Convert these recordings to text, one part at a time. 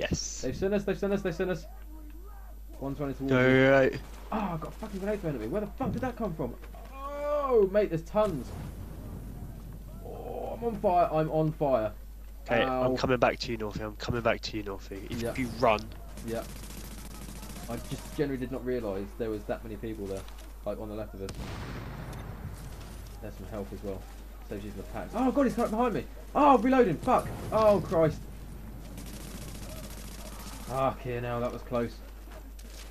Yes. They've seen us, they've seen us, they've seen us. One's running towards you. Alright. Oh, ah, I've got a fucking grenade thrown at me. Where the fuck did that come from? Oh, mate, there's tons. Oh, I'm on fire. I'm on fire. Okay, Ow. I'm coming back to you, Northy. I'm coming back to you, Northy. If Yeah. you run, Yeah. I just generally did not realise there was that many people there, like on the left of us. There's some health as well. So she's in the packs. Oh god, he's right behind me. Oh, reloading. Fuck. Oh Christ. Ah, here now. That was close.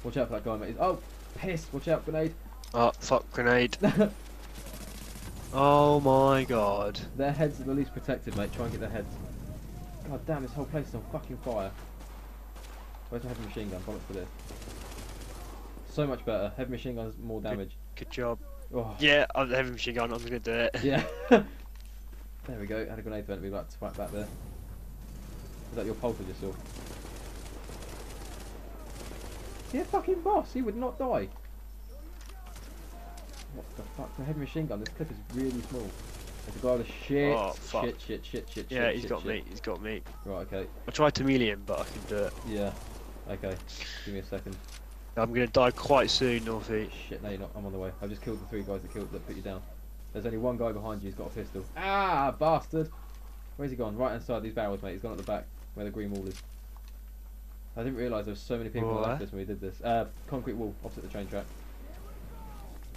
Watch out for that guy, mate. Oh, piss! Watch out, grenade. oh fuck, grenade. Oh my god. their heads are the least protected, mate. Try and get their heads. God damn, this whole place is on fucking fire. Where's my heavy machine gun? Bollocks for this. So much better. Heavy machine gun's more damage. Good job. Oh. Yeah, I'm the heavy machine gun. I'm gonna do it. Yeah. there we go. Had a grenade thrown at me. About to smack back there. Is that your pulse I just saw? Yeah, fucking boss. He would not die. What the fuck? The heavy machine gun. This clip is really small. There's a guy with a shit, Oh, fuck. shit, shit, shit, shit, Yeah, shit, he's shit, got shit. me. He's got me. Right. Okay. I tried to melee him, but I can do it. Yeah. Okay. Give me a second. I'm gonna die quite soon, Northy. Shit. No, you're not. I'm on the way. I've just killed the three guys that killed that put you down. There's only one guy behind you. He's got a pistol. Ah, bastard! Where's he gone? Right inside these barrels, mate. He's gone at the back where the green wall is. I didn't realise there was so many people on the Where? left of when we did this. Uh, concrete wall opposite the train track.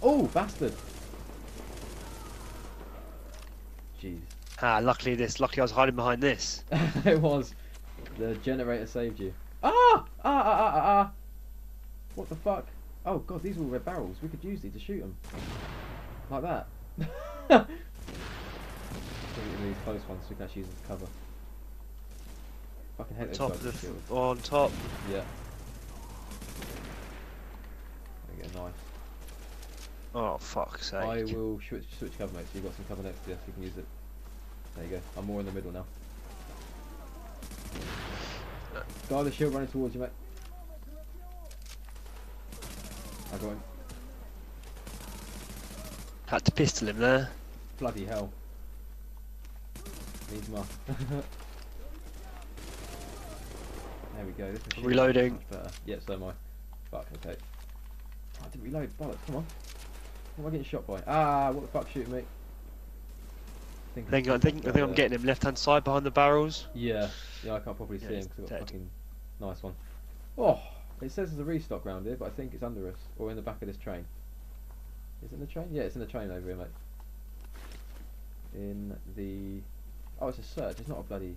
Oh, bastard! Jeez. Ah, luckily this. Luckily I was hiding behind this. it was. The generator saved you. Ah! Ah, ah, ah, ah, ah! What the fuck? Oh god, these are all red barrels. We could use these to shoot them. Like that. Bring it in these close ones so we can actually use them as cover. Fucking hate those Top of with the. shields. On top. Yeah. There we go, nice. Oh fuck's sake. I will switch, switch cover, mate, so you've got some cover next to you, so you can use it. There you go. I'm more in the middle now. Guy with the shield running towards you, mate. I got him. Had to pistol him there. Bloody hell. Needs more. there we go. This gun's Reloading. Better. Yeah, so am I. Fuck, okay. Oh, I didn't reload. Bollocks, come on. What am I getting shot by? Ah, what the fuck shooting me? I think I think I think I'm getting him left hand side behind the barrels. Yeah, yeah, I can't probably Yeah, see him because I've got dead. fucking nice one. Oh, it says there's a restock round here, but I think it's under us or in the back of this train. Is it in the train? Yeah, it's in the train over here, mate. In the oh, it's a surge. It's not a bloody.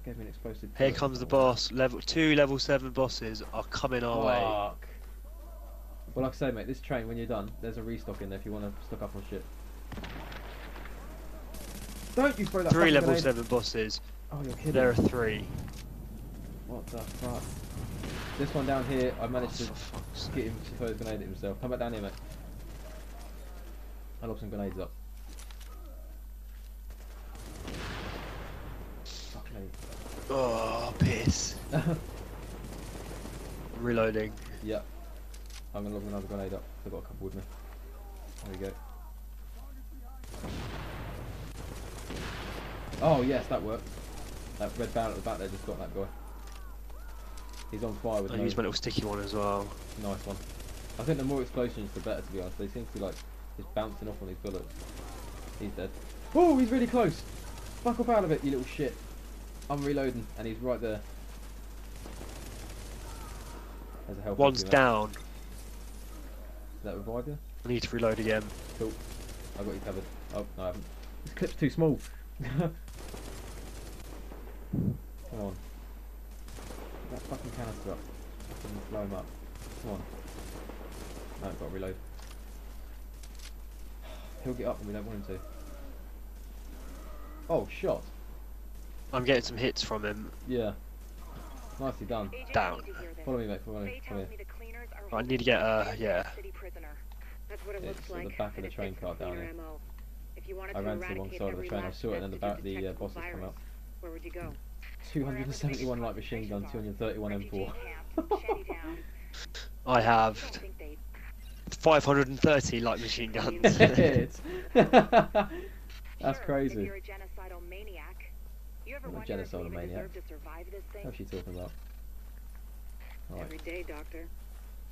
It gave me an explosive. Here comes the boss. Level two, level seven bosses are coming our way. Fuck. Well, like I say, mate, this train when you're done, there's a restock in there if you want to stock up on shit. Don't you throw that Three fucking level grenade. seven bosses. Oh, you're kidding. There are three. What the fuck? This one down here, I managed to Oh, for fuck's get him to throw his grenade at himself. Come back down here, mate. I'll lob some grenades up. Fuck me. Oh, piss. Reloading. yeah. I'm gonna lob another grenade up. I've got a couple with me. There we go. Oh yes, that worked. That red barrel at the back there just got that guy. He's on fire with I no use my little sticky one as well. Nice one. I think the more explosions, the better, to be honest. They seem to be like just bouncing off on these bullets. He's dead. Oh, he's really close. Fuck off out of it, you little shit. I'm reloading, and he's right there. There's a health. One's pack, you know. down. Is that revive you? I need to reload again. Cool. I've got you covered. Oh, no, I haven't. This clip's too small. Come on. That fucking canister up. Fucking blow him up. Come on. No, I've got to reload. He'll get up and we don't want him to. Oh, shot. I'm getting some hits from him. Yeah. Nicely done. Down. Follow me, mate. Follow me. Follow me. I need to get uh yeah. That's what it Yeah, looks it's at the back of the train car cart the down cleaner here. MO. If you wanted I to ran to the wrong side of the every train. I last saw it and then the, back, the uh, technical bosses come virus, out. Where would you go? 271 light machine gun, 231 M4. I have I don't think they 530 light machine guns. That's Sure, If crazy. you're a genocidal maniac, You ever I'm a wonder if we genocidal even maniac. deserve to survive this thing? What's she talking about? Right. Every day, Doctor.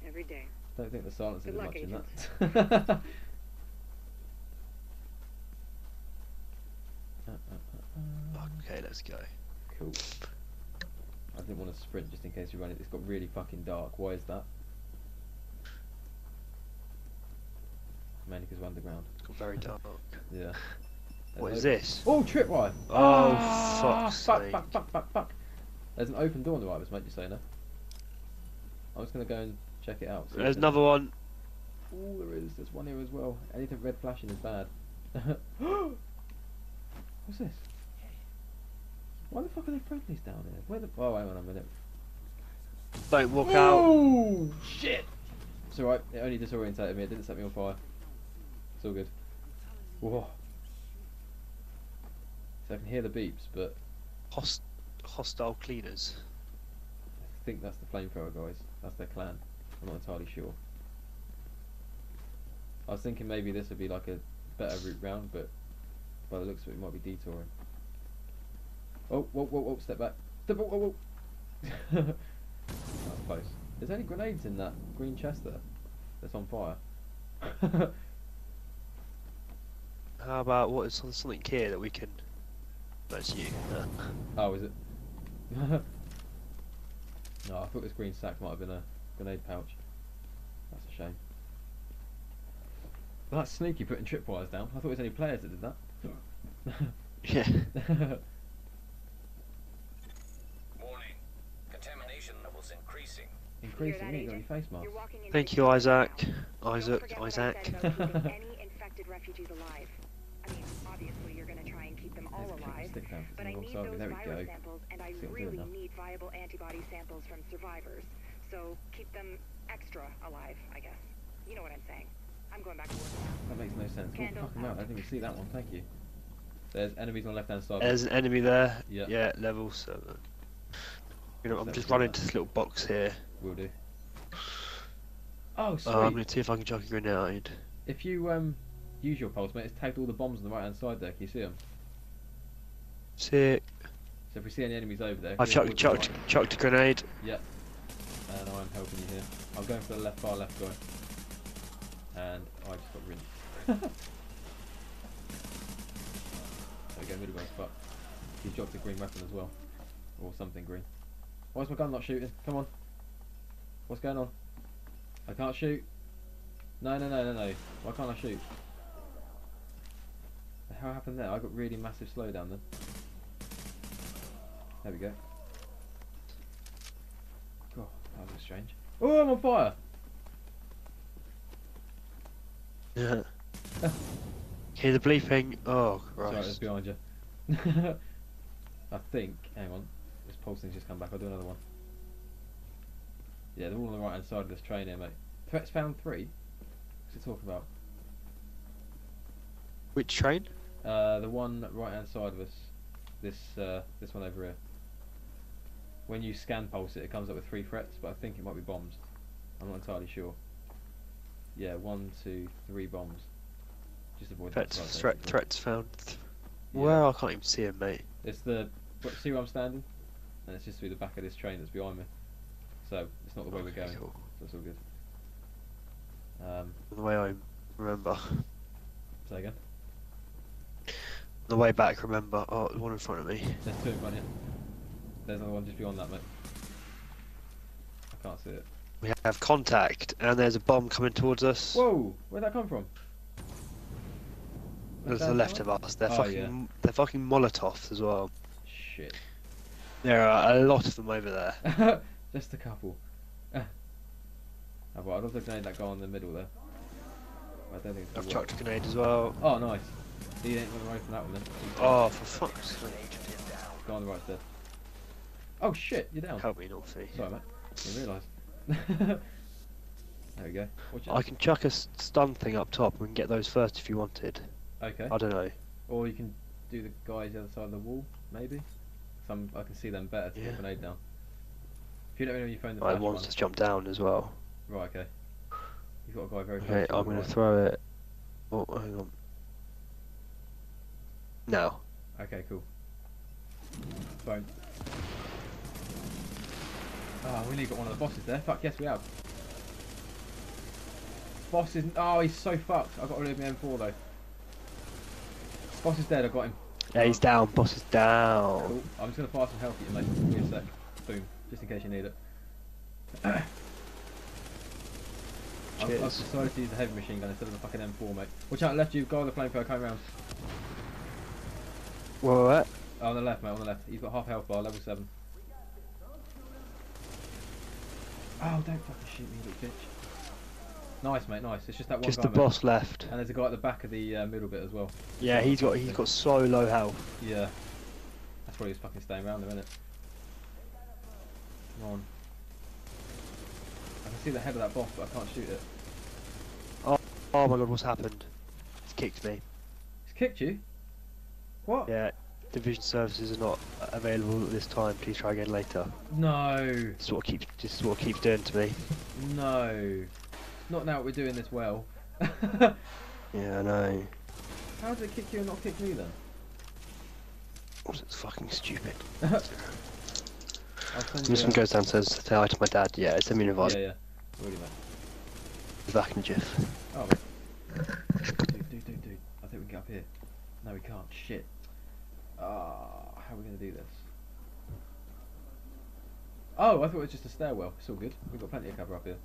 Every day. Don't think the silence is luck, much in agents. that. Uh, uh, uh, uh. Okay, let's go. Cool. I didn't want to sprint just in case we run it. It's got really fucking dark. Why is that? Mainly because we're underground. It's got very dark. Yeah. What There's is an this? open- Oh, tripwire! Oh, Ah, fuck's fuck, fuck, fuck, fuck, fuck. There's an open door on the right of us, mate, just so you know. I'm just going to go and check it out. There's another one. Oh, there is. There's one here as well. Anything red flashing is bad. What's this? Why the fuck are they friendlies down here? Where the? Oh, hang on a minute. Don't walk out. Oh shit! It's alright. It only disorientated me. It didn't set me on fire. It's all good. Whoa. So I can hear the beeps, but Host- hostile cleaners. I think that's the flamethrower guys. That's their clan. I'm not entirely sure. I was thinking maybe this would be like a better route round, but by the looks of it, it might be detouring. Oh, whoa, whoa, whoa, step back. Step, whoa, whoa, whoa. That's close. Is there any grenades in that green chest there? That's on fire. How about what is something here that we can? That's you. Oh, is it? no, I thought this green sack might have been a grenade pouch. That's a shame. Well, that's sneaky putting tripwires down. I thought it was only players that did that. yeah. Warning. Contamination levels increasing. Increasing. You ain't got any Agent? face masks. You're walking Thank you, ISAC. ISAC. forget what I ISAC. All Let's click the alive, stick down but I need wrong those There we virus samples, and I See what I'm doing really need viable antibody samples from survivors. So keep them extra alive, I guess. You know what I'm saying. I'm going back to work. That makes no sense. Oh, Kandel fucking hell. I out. didn't even see that one. Thank you. There's enemies on the left hand side. There's an enemy there. Yeah. Yeah. Level seven. You know, I'm just running to this little box here. Will do. Oh, sweet. Uh, I'm gonna see if I can chuck a grenade. If you um use your pulse, mate, it's tagged all the bombs on the right hand side there. Can you see them? Sick. So if we see any enemies over there, I've chucked, chucked, chucked a grenade. Yep. And uh, I'm helping you here. I'm going for the left, far left guy. And I just got rinsed. there we go, middle guy's fucked. He's dropped a green weapon as well. Or something green. Why is my gun not shooting? Come on. What's going on? I can't shoot. No, no, no, no, no. Why can't I shoot? The hell happened there? I got really massive slowdown then. There we go. God, that was strange. Oh, I'm on fire! Yeah. Hear the bleeping? Oh Sorry, it's behind you. I think. Hang on. This pulse thing's just come back. I'll do another one. Yeah, they're all on the right hand side of this train here, mate. Threats found three. What's it talking about? Which train? Uh, the one right hand side of us. This uh, this one over here. When you scan pulse it, it comes up with three threats, but I think it might be bombs. I'm not entirely sure. Yeah, one, two, three bombs. Just avoid Threats, side, threat, threats found. Yeah. Where I can't even see him, mate. It's the see where I'm standing, and it's just through the back of this train that's behind me. So it's not the way we're going. cool. So it's all good. Um, The way I remember. say again. The way back, remember. Oh, the one in front of me. There's two in front here. There's another one just beyond that, mate. I can't see it. We have contact, and there's a bomb coming towards us. Whoa! Where'd that come from? There's the left of us. They're Oh, fucking. yeah. They're fucking Molotovs as well. Shit. There are a lot of them over there. just a couple. Ah. Ah, well, I'd love to grenade that guy in the middle there. I don't think. I've work. chucked a grenade as well. Oh, nice. He ain't gonna run from that one then. Oh, for fuck's sake! Guy on the right's dead. Oh shit, you're down. Help me, Northy. Sorry, mate. Didn't realise. there we go. I can chuck a stun thing up top. We can get those first if you wanted. Okay. I don't know. Or you can do the guys the other side of the wall, maybe. Some I can see them better to Yeah. grenade down. If you don't know when you phone the one's one- just jumped down as well. Right, okay. You've got a guy very close. Okay, to I'm gonna right. throw it. Oh, hang on. Now. Okay, cool. Phone. Oh, we only got one of the bosses there. Fuck yes, we have. Boss is. Oh, he's so fucked. I've got rid of my M4 though. Boss is dead. I got him. Yeah, he's down. Boss is down. Cool. I'm just gonna fire some health at you, mate. Give me a sec. Boom. Just in case you need it. I've, I've decided to use the heavy machine gun instead of the fucking M4, mate. Watch out, left you. Guy with the flamethrower coming round. What? what? Oh, on the left, mate. On the left. He's got half health bar, level seven. Oh, don't fucking shoot me, little bitch. Nice, mate. Nice. It's just that one Just guy, the mate. boss left. And there's a guy at the back of the uh, middle bit as well. Yeah, he's got he's got so low health. Yeah. That's why he's fucking staying around there, isn't it? Come on. I can see the head of that boss, but I can't shoot it. Oh oh my god, what's happened? It's kicked me. He's kicked you? What? Yeah, division services are not available at this time. Please try again later. No. This is what keeps this is what keeps doing to me. No. Not now we're doing this well. Yeah, I know. How did it kick you and not kick me then? It's fucking stupid. This one a- goes downstairs says, say hi to my dad. Yeah, send me an invite. Yeah, yeah. Really, man. Back in jiff. Oh. Dude, dude, dude, dude. I think we can get up here. No, we can't. Shit. Ah, how are we going to do this? Oh, I thought it was just a stairwell. It's all good. We've got plenty of cover up here.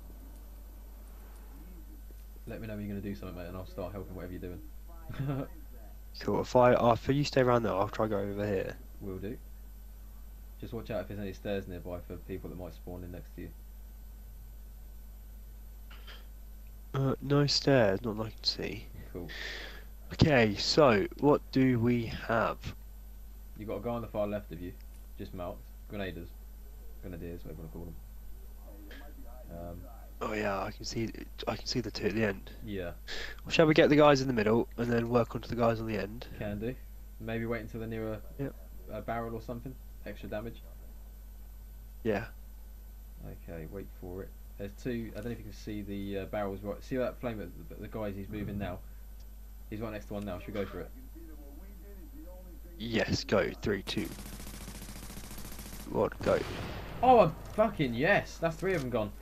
Let me know when you're going to do something, mate, and I'll start helping whatever you're doing. Cool. If I uh, if you stay around there, I'll try go over here. Will do. Just watch out if there's any stairs nearby for people that might spawn in next to you. Uh, no stairs, not that I can see. Cool. Okay, so what do we have? You've got a guy on the far left of you, just marked. Grenaders. Grenadiers, whatever you want to call them. Um, Oh yeah, I can see I can see the two at the end. yeah, Well, shall we get the guys in the middle and then work onto the guys on the end? can do. Maybe wait until they're near a, Yep. a barrel or something. Extra damage. Yeah. Okay, wait for it. There's two. I don't know if you can see the uh, barrels right. See that flame the, the guys he's moving now. He's right next to one now. Should we go for it? Yes, go. Three, two. What, go. Oh, a fucking yes! That's three of them gone.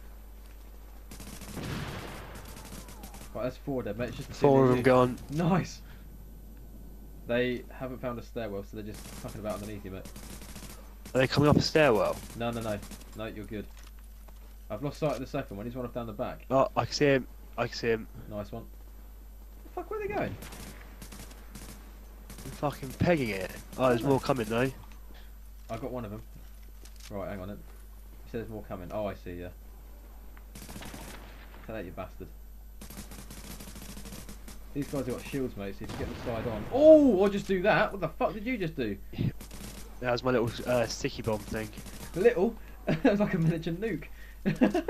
Right, that's four dead, mate. It's just Four of them gone. Nice. They haven't found a stairwell, so they're just fucking about underneath you, mate. Are they coming up a stairwell? No, no, no, no. You're good. I've lost sight of the second one. He's one off down the back. Oh, I can see him. I can see him. Nice one. The Fuck, where are they going? Fucking pegging it. Oh, there's more coming though. I got one of them. Right, hang on. It. There's more coming. Oh, I see. Yeah. Tell that you bastard. These guys have got shields, mate. So if you get the side on. Oh, I just do that. What the fuck did you just do? That was my little uh, sticky bomb thing. Little. that was like a miniature nuke.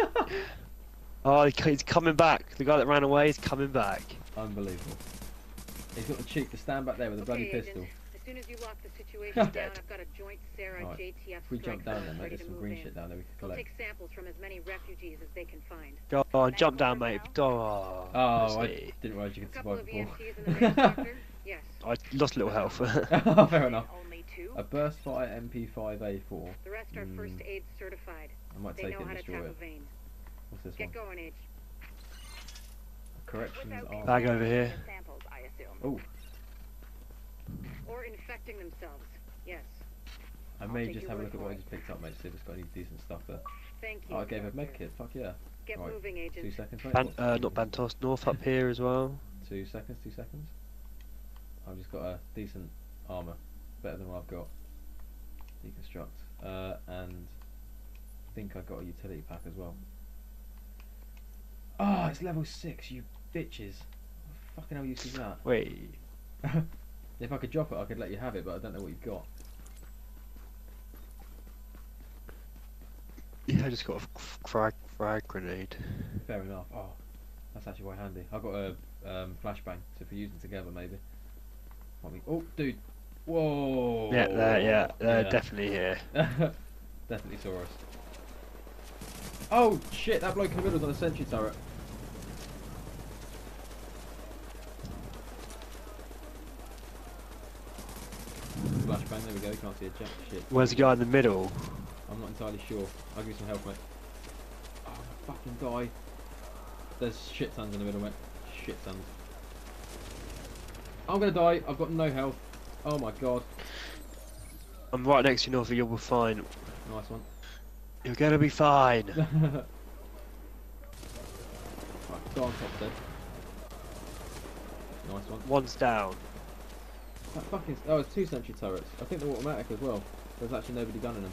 Oh, he's coming back. The guy that ran away is coming back. Unbelievable. He's got the cheek to stand back there with a bloody pistol. Agent. As soon as you lock the situation down, Dead. I've got a joint Sarah Right. JTF If we jump down force there, mate, there's some green in. shit down there we can We'll collect. take samples from as many refugees as they can find. Go on, Back jump down, mate. now? Oh, Oh, I didn't realise you could couple survive before. EMTs in the main sector? Yes. I lost a little health. oh, fair enough. A burst fire MP5A4. The rest are first Mm. aid certified. I might They take know it how and to destroy tap a it. vein. What's this Get one? going, Age. Corrections Without are. Bag over here. Samples, I. Oh, Or infecting themselves. Yes. I I'll may just have a look at what I just picked up, mate. See if it's got any decent stuff there. Thank you. Oh, I gave a Doctor. med kit. Fuck yeah. Get Right. moving, Agent. Two seconds, mate. Ban- uh, not Bantos, North up here as well. Two seconds. Two seconds. I've just got a decent armor, better than what I've got. Deconstruct, uh, and I think I got a utility pack as well. Oh, it's level six, you bitches! What fucking hell use is that? Wait. if I could drop it, I could let you have it, but I don't know what you've got. Yeah, I just got a frag, frag grenade. Fair enough. Oh, that's actually quite handy. I've got a um, flashbang, so if we use them together, maybe. Might be- Oh, dude! Whoa! Yeah, there, yeah, they're Yeah. definitely here. Definitely saw us. Oh shit! That bloke in the middle's on a sentry turret. Flashbang, there we go, can't see a jack shit. Where's the guy in the middle? I'm not entirely sure. I'll give you some help, mate. Oh, I'm gonna fucking die. There's shit tons in the middle, mate. Shit tons. I'm gonna die. I've got no health. Oh my god. I'm right next to you, Northy. You'll be fine. Nice one. You're gonna be fine. right, go on top dead. Nice one. One's down. That fucking. Oh, it's two sentry turrets. I think they're automatic as well. There's actually nobody gunning them.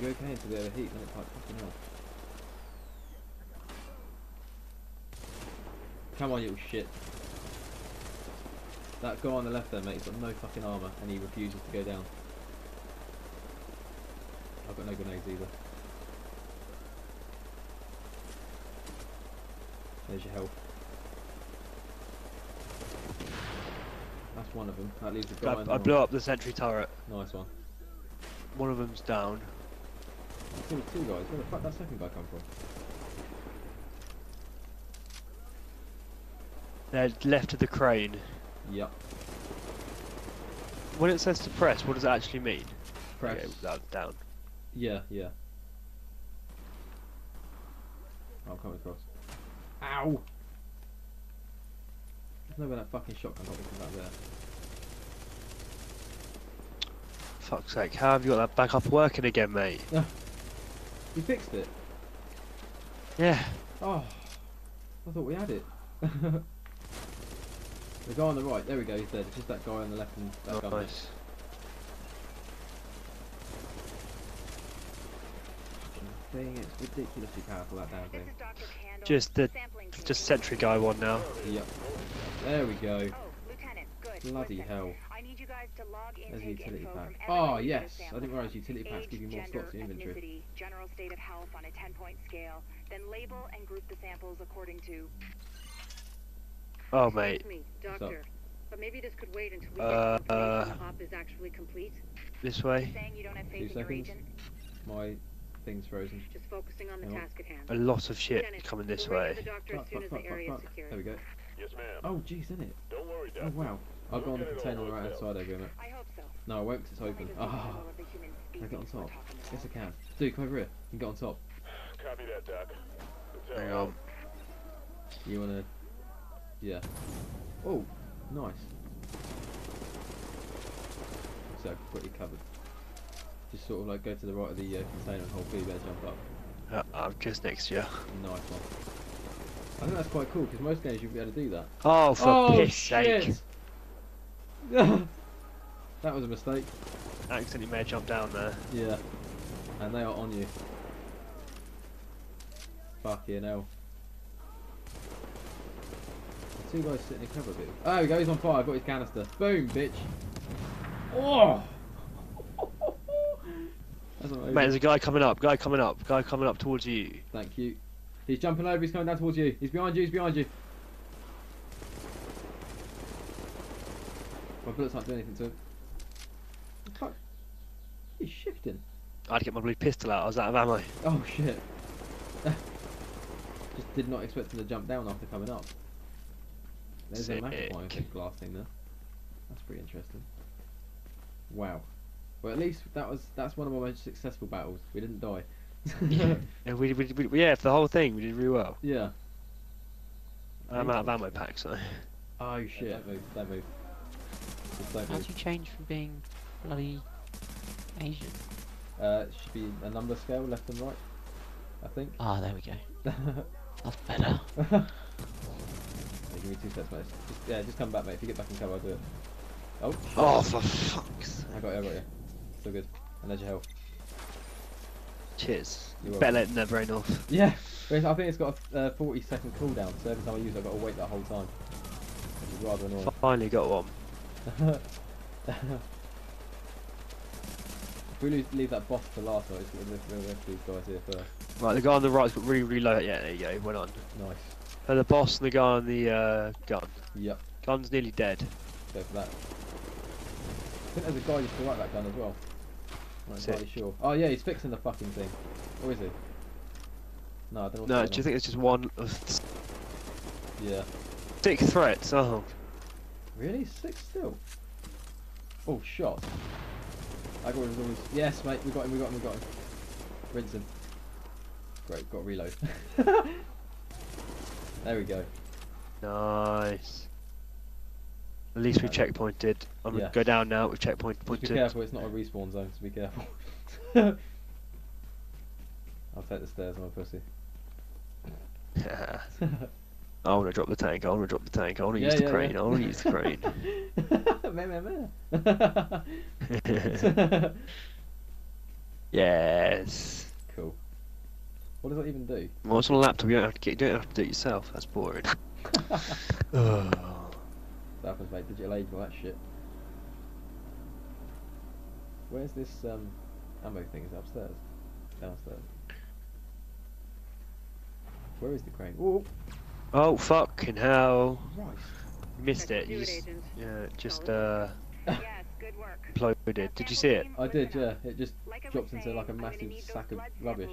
You're okay until they overheat, then it's like fucking hell. Come on, you little shit. That guy on the left there, mate, he's got no fucking armour and he refuses to go down. I've got no grenades either. There's your health. One of them. That leaves the guy. I, I blew up the sentry turret. Nice one. One of them's down. Two, two guys. Where the fuck that second guy come from? They're left of the crane. Yep. When it says to press, what does it actually mean? Press. Okay, that, down. Yeah, yeah. Oh, I'm coming across. Ow! There's no way that fucking shotgun got me from back there. Fuck's sake, how have you got that back up working again, mate? You fixed it? Yeah. Oh, I thought we had it. the guy on the right, there we go, he's dead. It's just that guy on the left and that guy. Nice. Thing, it's ridiculously powerful that damn thing. is Dr. Kandel. Just the- Just sentry guy one now. Yep. There we go. Oh. Bloody hell. There's a intake utility info pack. from Oh yes, the I sample. didn't realise utility packs Age, give you more gender, slots in inventory. ethnicity, general state of health on a 10-point scale. Then label and group the samples according to. Oh, mate. Me, doctor. But maybe this could wait until we Uh, get confirmation uh, the op is actually complete. This way. You don't have Two faith in your seconds. agent. My thing's frozen. Just focusing on the Hang on. task at hand. A lot of shit Lieutenant, coming this way. The Fuck, as soon fuck, as fuck, the fuck, area fuck. There we go. Yes, ma'am. Oh jeez, isn't it? Don't worry, Oh wow. I'll go on the We'll get it container all right worked outside over here, mate. I hope so. No, I won't 'cause it's open. does the Ah, level of the human can I get on top? Yes, I can. Dude, come over here. You can get on top. Copy that, Doc. Hang on. You wanna? Yeah. Oh, nice. So I've got you covered. Just sort of like go to the right of the uh, container and hold B there, jump up. Uh, I'm just next to you. Nice one. I think that's quite cool because most games you'll be able to do that. Oh, for oh piss sake. that was a mistake. Accidentally made a jump down there. Yeah. And they are on you. Fucking hell. The two guys sitting in cover a bit. Oh, there we go, he's on fire. I've got his canister. Boom, bitch. Oh! Mate, there's a guy coming up, guy coming up, guy coming up towards you. Thank you. He's jumping over, he's coming down towards you. He's behind you, he's behind you. Bullets aren't doing anything to him. Fuck. He's shifting. I had to get my blue pistol out, I was out of ammo. Oh shit. Just did not expect him to jump down after coming up. There's a magnifying Sick. glass thing there. That's pretty interesting. Wow. Well, at least that was that's one of our most successful battles. We didn't die. Yeah, we, we, we, yeah, for the whole thing, we did really well. yeah. I'm out of ammo packs, so. Oh shit. Don't move. Don't move. Just don't How'd you change from being bloody Asian? Uh, it should be a number scale, left and right. I think. Ah, there we go. That's better. Yeah, give me two steps, mate. Just, yeah, just come back, mate. If you get back in cover, I'll do it. Oh. shit. Oh, for fuck's sake. I got you. I got you. Still good. And there's your health. Cheers. You're Better welcome. late than never enough. Yeah, I think it's got a uh, 40 second cooldown, so every time I use it, I've got to wait that whole time. Which is rather annoying. Finally got one. If we leave that boss to last, though, it's going to we'll have these guys here first. Right, the guy on the right's got really, really low. Yeah, there you go, went on. Nice. Uh, the boss and the guy on the uh, gun. Yep, Gun's nearly dead. go for that. I think there's a guy used to like that gun as well. I'm not entirely sure. Oh yeah, he's fixing the fucking thing. Or is he? No, I don't know. No, do you think it's just one of Yeah. six threats? Oh, Really? Six still? Oh, shot. I got him. Yes, mate, we got him, we got him, we got him. Rinse him. Great, got reload. there we go. Nice. At least we checkpointed. I'm Yeah. gonna go down now. We've checkpoint Just be careful, it's not a respawn zone, so be careful. I'll take the stairs, I'm a pussy. I want to drop the tank. I want to drop the tank. I want to Yeah, use the yeah, crane. yeah. I want to use the crane. meh, meh, meh. yes. cool. What does that even do? Well, it's on a laptop. You don't have to get. You don't have to do it yourself. That's boring. oh. That happens, mate. Digital age all that shit. Where's this um, ammo thing? Is it upstairs? Downstairs. Where is the crane? Oh fucking hell! Christ. Missed it. You just, yeah, just Solid. uh Yes, good work. imploded. Did you see it? I did, yeah. It just Like I was dropped into like a I'm gonna massive sack of rubbish.